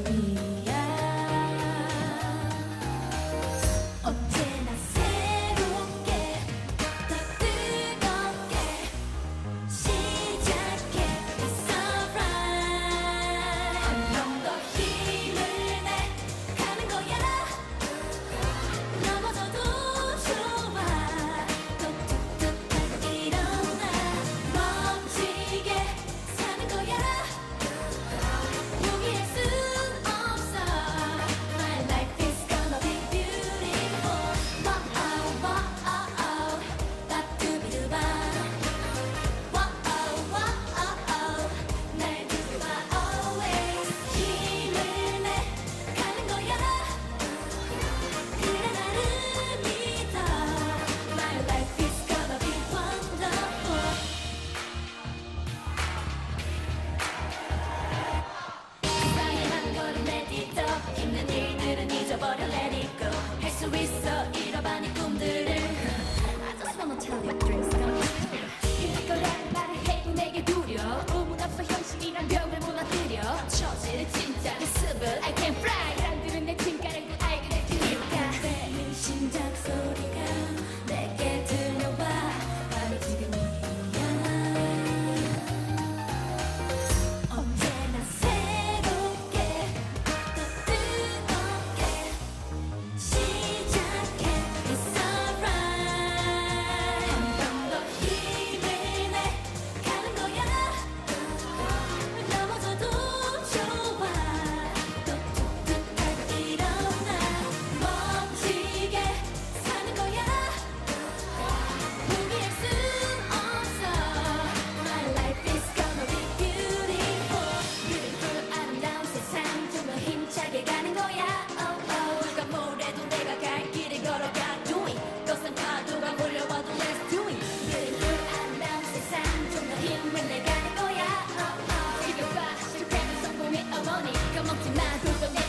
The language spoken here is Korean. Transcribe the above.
be 먹지 마. 그건